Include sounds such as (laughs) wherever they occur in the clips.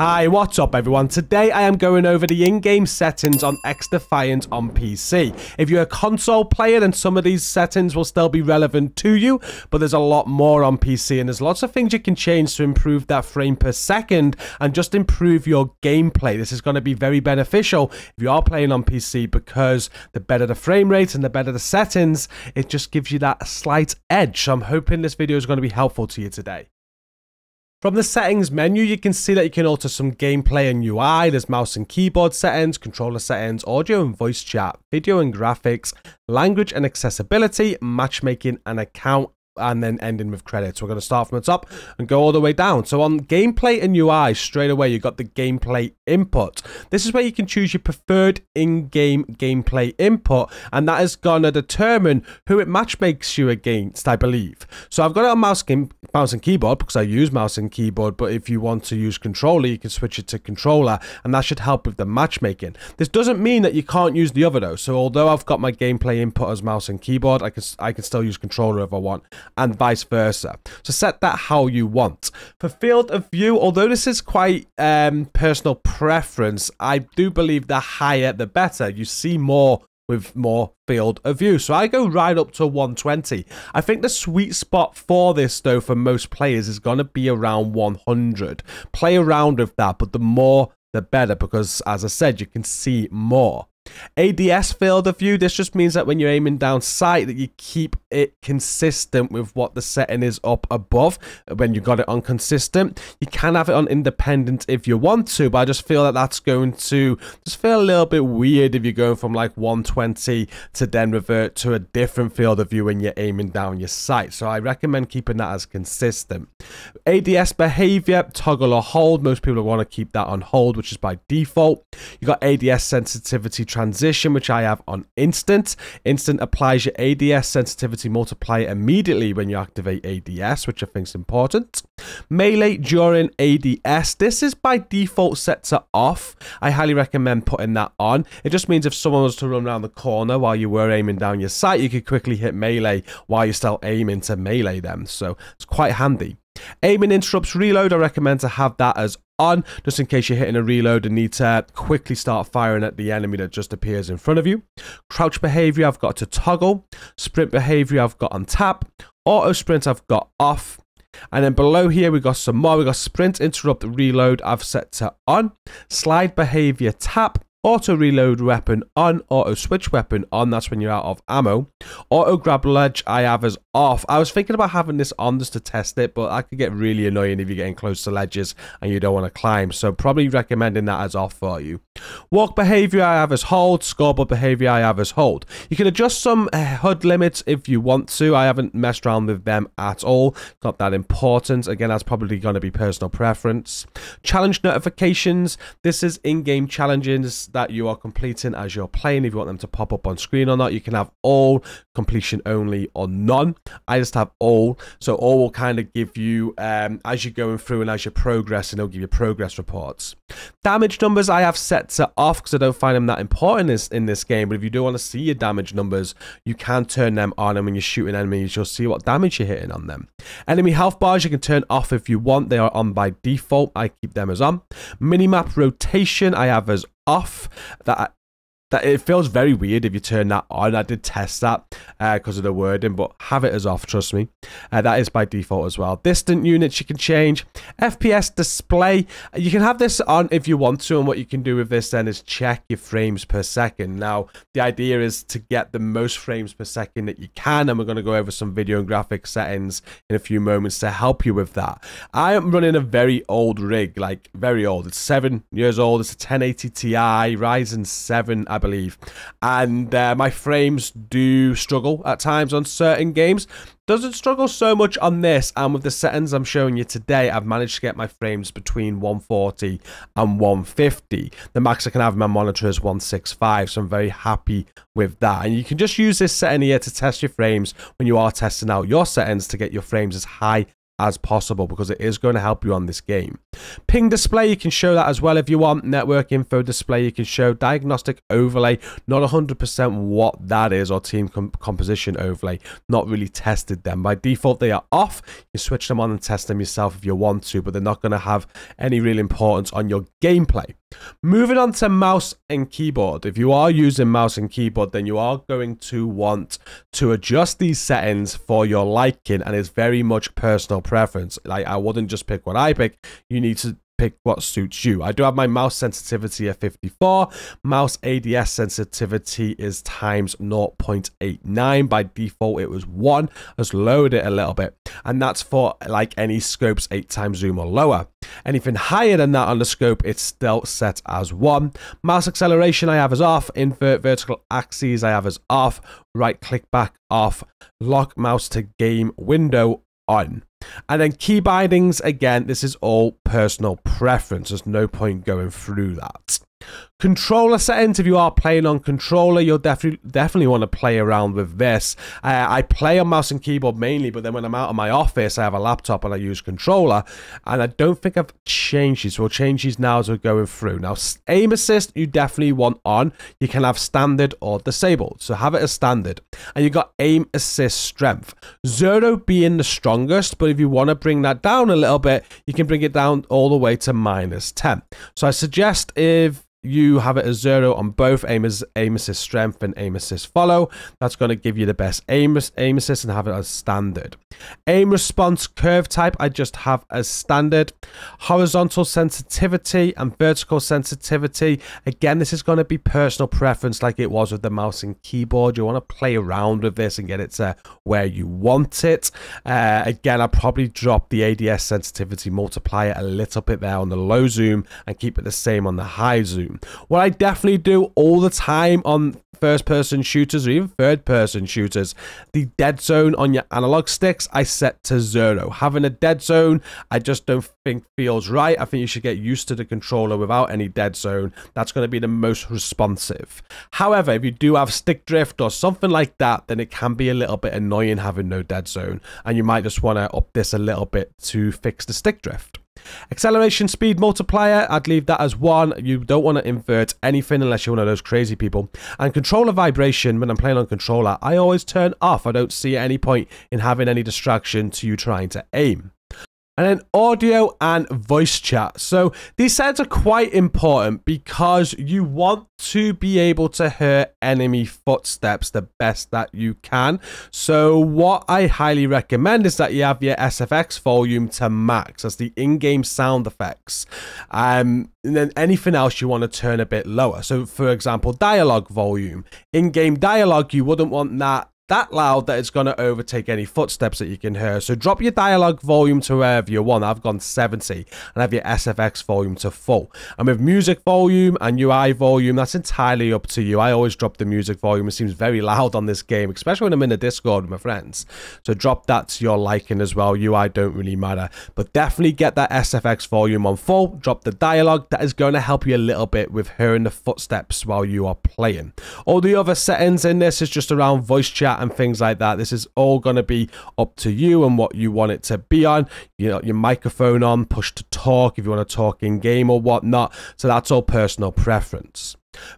Hi, what's up everyone? Today I am going over the in-game settings on XDefiant on PC. If you're a console player then some of these settings will still be relevant to you, but there's a lot more on PC and there's lots of things you can change to improve that frame per second and just improve your gameplay. This is going to be very beneficial if you are playing on PC because the better the frame rate and the better the settings, it just gives you that slight edge. So I'm hoping this video is going to be helpful to you today. From the settings menu, you can see that you can alter some gameplay and UI. There's mouse and keyboard settings, controller settings, audio and voice chat, video and graphics, language and accessibility, matchmaking and account and then ending with credits. We're going to start from the top and go all the way down. So on gameplay and UI, straight away, you've got the gameplay input. This is where you can choose your preferred in-game gameplay input, and that is going to determine who it matchmakes you against, I believe. So I've got it on mouse, game, mouse and keyboard because I use mouse and keyboard, but if you want to use controller, you can switch it to controller, and that should help with the matchmaking. This doesn't mean that you can't use the other though. So although I've got my gameplay input as mouse and keyboard, I can I can still use controller if I want and vice versa. So set that how you want. For field of view, although this is quite um, personal preference, I do believe the higher the better. You see more with more field of view. So I go right up to 120. I think the sweet spot for this, though, for most players is going to be around 100. Play around with that, but the more the better because, as I said, you can see more. ADS field of view, this just means that when you're aiming down sight that you keep it consistent with what the setting is up above when you've got it on consistent. You can have it on independent if you want to, but I just feel that that's going to just feel a little bit weird if you're going from like 120 to then revert to a different field of view when you're aiming down your sight. So I recommend keeping that as consistent. ADS behavior, toggle or hold. Most people want to keep that on hold, which is by default. You've got ADS sensitivity transition, which I have on instant. Instant applies your ADS sensitivity multiplier immediately when you activate ADS, which I think is important. Melee during ADS. This is by default set to off. I highly recommend putting that on. It just means if someone was to run around the corner while you were aiming down your sight, you could quickly hit melee while you're still aiming to melee them. So it's quite handy. Aiming interrupts reload, I recommend to have that as on, just in case you're hitting a reload and need to quickly start firing at the enemy that just appears in front of you. Crouch behavior, I've got to toggle. Sprint behavior, I've got on tap. Auto sprint, I've got off. And then below here, we got some more. We got sprint, interrupt, reload. I've set to on. Slide behavior, tap. Auto reload weapon on, auto switch weapon on, that's when you're out of ammo. Auto grab ledge I have as off. I was thinking about having this on just to test it, but that could get really annoying if you're getting close to ledges and you don't want to climb. So probably recommending that as off for you. Walk behavior I have as hold, scoreboard behavior I have as hold. You can adjust some uh, HUD limits if you want to. I haven't messed around with them at all. Not that important. Again, that's probably going to be personal preference. Challenge notifications. This is in-game challenges that you are completing as you're playing. If you want them to pop up on screen or not, you can have all, completion only, or none. I just have all. So all will kind of give you, um, as you're going through and as you're progressing, it'll give you progress reports. Damage numbers I have set to off because I don't find them that important in this, in this game. But if you do want to see your damage numbers, you can turn them on. And when you're shooting enemies, you'll see what damage you're hitting on them. Enemy health bars you can turn off if you want. They are on by default. I keep them as on. Minimap rotation I have as off. That that it feels very weird if you turn that on. I did test that because uh, of the wording, but have it as off, trust me. Uh, that is by default as well. Distant units you can change. FPS display, you can have this on if you want to, and what you can do with this then is check your frames per second. Now, the idea is to get the most frames per second that you can, and we're going to go over some video and graphic settings in a few moments to help you with that. I am running a very old rig, like very old. It's seven years old. It's a 1080 Ti Ryzen 7, I believe. And uh, my frames do struggle at times on certain games. Doesn't struggle so much on this, and with the settings I'm showing you today, I've managed to get my frames between 140 and 150. The max I can have my monitor is 165, so I'm very happy with that. And you can just use this setting here to test your frames when you are testing out your settings to get your frames as high as possible because it is going to help you on this game. Ping display, you can show that as well if you want. Network info display, you can show diagnostic overlay, not 100% what that is, or team com composition overlay, not really tested them. By default, they are off. You switch them on and test them yourself if you want to, but they're not going to have any real importance on your gameplay. Moving on to mouse and keyboard. If you are using mouse and keyboard, then you are going to want to adjust these settings for your liking, and it's very much personal preference. Like I wouldn't just pick what I pick. You need to pick what suits you. I do have my mouse sensitivity at 54. Mouse ADS sensitivity is times 0.89. By default, it was 1. Let's load it a little bit. And that's for like any scopes 8 times zoom or lower. Anything higher than that on the scope, it's still set as 1. Mouse acceleration I have as off. Invert vertical axes I have as off. Right click back off. Lock mouse to game window on. And then key bindings, again, this is all personal preference. There's no point going through that. Controller settings, if you are playing on controller, you'll definitely definitely want to play around with this. Uh, I play on mouse and keyboard mainly, but then when I'm out of my office, I have a laptop and I use controller. And I don't think I've changed these, we'll change these now as we're going through. Now, aim assist, you definitely want on. You can have standard or disabled, so have it as standard. And you've got aim assist strength. Zero being the strongest, but if you want to bring that down a little bit, you can bring it down all the way to minus 10. So I suggest if you have it as zero on both aim assist strength and assist follow. That's going to give you the best aim, aim assist and have it as standard. Aim response curve type, I just have as standard. Horizontal sensitivity and vertical sensitivity. Again, this is going to be personal preference like it was with the mouse and keyboard. You want to play around with this and get it to where you want it. Uh, again, I'll probably drop the ADS sensitivity multiplier a little bit there on the low zoom and keep it the same on the high zoom. What I definitely do all the time on first person shooters or even third person shooters, the dead zone on your analog sticks I set to zero. Having a dead zone, I just don't think feels right. I think you should get used to the controller without any dead zone. That's going to be the most responsive. However, if you do have stick drift or something like that, then it can be a little bit annoying having no dead zone. And you might just want to up this a little bit to fix the stick drift. Acceleration speed multiplier, I'd leave that as one. You don't want to invert anything unless you're one of those crazy people. And controller vibration, when I'm playing on controller, I always turn off. I don't see any point in having any distraction to you trying to aim and then audio and voice chat. So these settings are quite important because you want to be able to hear enemy footsteps the best that you can. So what I highly recommend is that you have your SFX volume to max. as the in-game sound effects. Um, and then anything else you want to turn a bit lower. So for example, dialogue volume. In-game dialogue, you wouldn't want that that loud that it's going to overtake any footsteps that you can hear. So drop your dialogue volume to wherever you want. I've gone 70 and have your SFX volume to full. And with music volume and UI volume, that's entirely up to you. I always drop the music volume. It seems very loud on this game, especially when I'm in a Discord with my friends. So drop that to your liking as well. UI don't really matter. But definitely get that SFX volume on full. Drop the dialogue. That is going to help you a little bit with hearing the footsteps while you are playing. All the other settings in this is just around voice chat and things like that. This is all going to be up to you and what you want it to be on. You know, your microphone on, push to talk if you want to talk in game or whatnot. So that's all personal preference.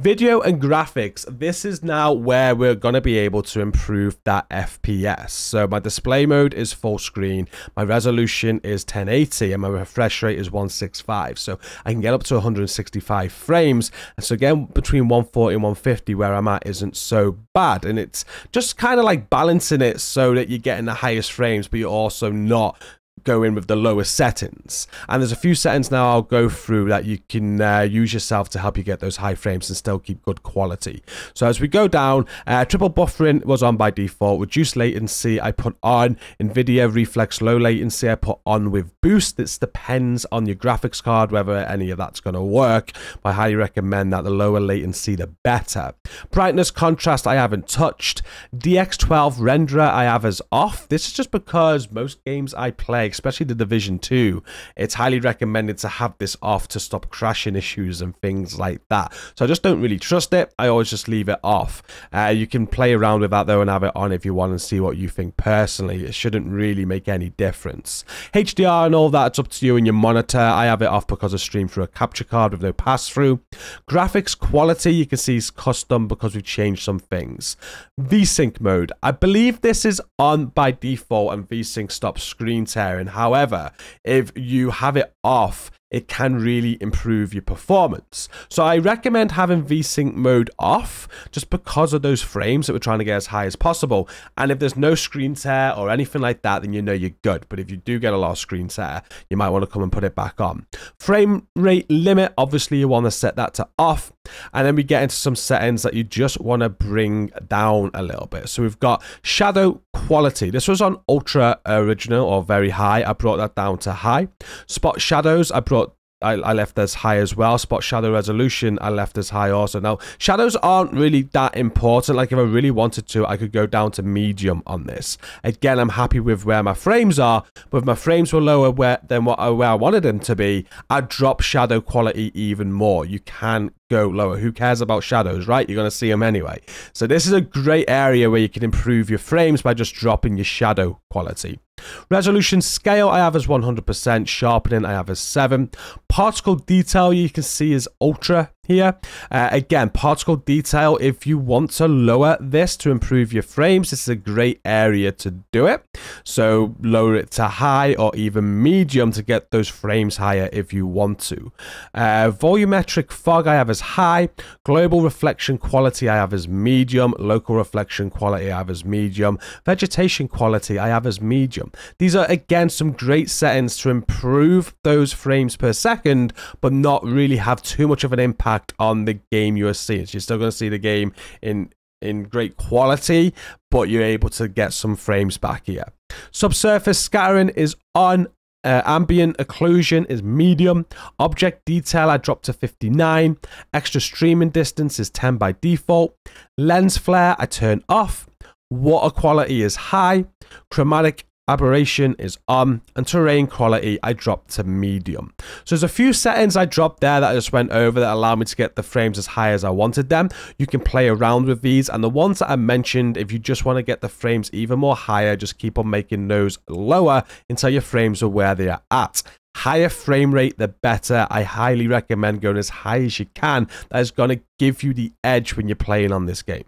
Video and graphics, this is now where we're going to be able to improve that FPS. So my display mode is full screen, my resolution is 1080 and my refresh rate is 165. So I can get up to 165 frames. And so again, between 140 and 150 where I'm at isn't so bad. And it's just kind of like balancing it so that you're getting the highest frames, but you're also not go in with the lowest settings. And there's a few settings now I'll go through that you can uh, use yourself to help you get those high frames and still keep good quality. So as we go down, uh, triple buffering was on by default. Reduced latency I put on. NVIDIA Reflex low latency I put on with boost. This depends on your graphics card whether any of that's going to work. But I highly recommend that the lower latency the better. Brightness contrast I haven't touched. DX12 renderer I have as off. This is just because most games I play especially the Division 2, it's highly recommended to have this off to stop crashing issues and things like that. So I just don't really trust it. I always just leave it off. Uh, you can play around with that though and have it on if you want and see what you think personally. It shouldn't really make any difference. HDR and all that, it's up to you and your monitor. I have it off because I stream through a capture card with no pass through. Graphics quality, you can see is custom because we've changed some things. VSync mode, I believe this is on by default and VSync stops screen tearing. However, if you have it off, it can really improve your performance. So I recommend having VSync mode off just because of those frames that we're trying to get as high as possible. And if there's no screen tear or anything like that, then you know you're good. But if you do get a lot of screen tear, you might want to come and put it back on. Frame rate limit, obviously you want to set that to off. And then we get into some settings that you just want to bring down a little bit. So we've got shadow quality. This was on ultra original or very high. I brought that down to high. Spot shadows, I brought I, I left as high as well. Spot shadow resolution, I left as high also. Now, shadows aren't really that important. Like, if I really wanted to, I could go down to medium on this. Again, I'm happy with where my frames are, but if my frames were lower where, than what I, where I wanted them to be, I'd drop shadow quality even more. You can go lower. Who cares about shadows, right? You're going to see them anyway. So this is a great area where you can improve your frames by just dropping your shadow quality. Resolution scale I have as 100%, sharpening I have as 7. Particle detail you can see is ultra here. Uh, again, particle detail, if you want to lower this to improve your frames, this is a great area to do it. So lower it to high or even medium to get those frames higher if you want to. Uh, volumetric fog I have as high. Global reflection quality I have as medium. Local reflection quality I have as medium. Vegetation quality I have as medium. These are again some great settings to improve those frames per second, but not really have too much of an impact impact on the game you are seeing. So you're still going to see the game in in great quality, but you're able to get some frames back here. Subsurface scattering is on. Uh, ambient occlusion is medium. Object detail I dropped to 59. Extra streaming distance is 10 by default. Lens flare I turn off. Water quality is high. Chromatic aberration is on, and terrain quality I dropped to medium. So there's a few settings I dropped there that I just went over that allow me to get the frames as high as I wanted them. You can play around with these, and the ones that I mentioned, if you just want to get the frames even more higher, just keep on making those lower until your frames are where they are at higher frame rate the better i highly recommend going as high as you can that is going to give you the edge when you're playing on this game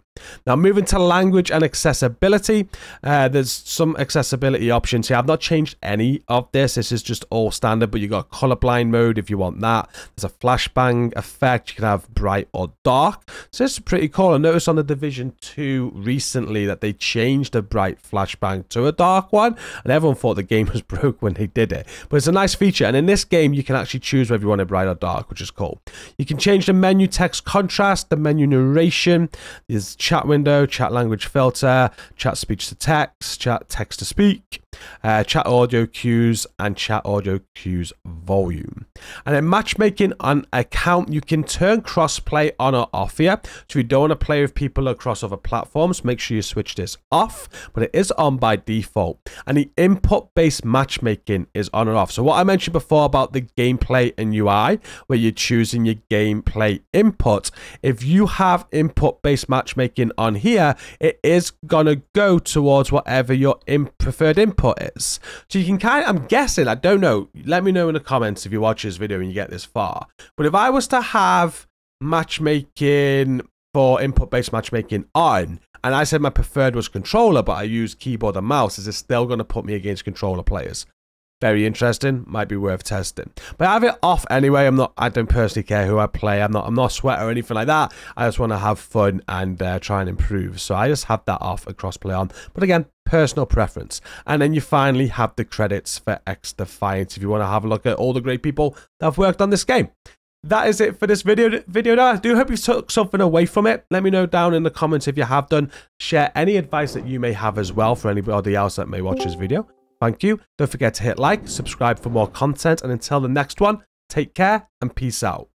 now, moving to language and accessibility, uh, there's some accessibility options here. I've not changed any of this. This is just all standard, but you've got colorblind mode if you want that. There's a flashbang effect. You can have bright or dark. So it's pretty cool. I noticed on the Division 2 recently that they changed the bright flashbang to a dark one, and everyone thought the game (laughs) was broke when they did it. But it's a nice feature, and in this game, you can actually choose whether you want it bright or dark, which is cool. You can change the menu text contrast, the menu narration. There's chat window, chat language filter, chat speech to text, chat text to speak, uh, chat audio cues, and chat audio cues volume. And then matchmaking on account, you can turn crossplay on or off here. So if you don't want to play with people across other platforms, make sure you switch this off, but it is on by default. And the input-based matchmaking is on or off. So what I mentioned before about the gameplay and UI, where you're choosing your gameplay input, if you have input-based matchmaking on here, it is going to go towards whatever your in preferred input is. So you can kind of, I'm guessing, I don't know, let me know in the comments if you watch this video and you get this far. But if I was to have matchmaking for input-based matchmaking on, and I said my preferred was controller, but I use keyboard and mouse, is it still going to put me against controller players? Very interesting. Might be worth testing. But I have it off anyway. I'm not. I don't personally care who I play. I'm not. I'm not sweat or anything like that. I just want to have fun and uh, try and improve. So I just have that off a crossplay on. But again, personal preference. And then you finally have the credits for XDefiant if you want to have a look at all the great people that have worked on this game. That is it for this video. Video. Now, I do hope you took something away from it. Let me know down in the comments if you have done. Share any advice that you may have as well for anybody else that may watch this video. Thank you. Don't forget to hit like, subscribe for more content, and until the next one, take care and peace out.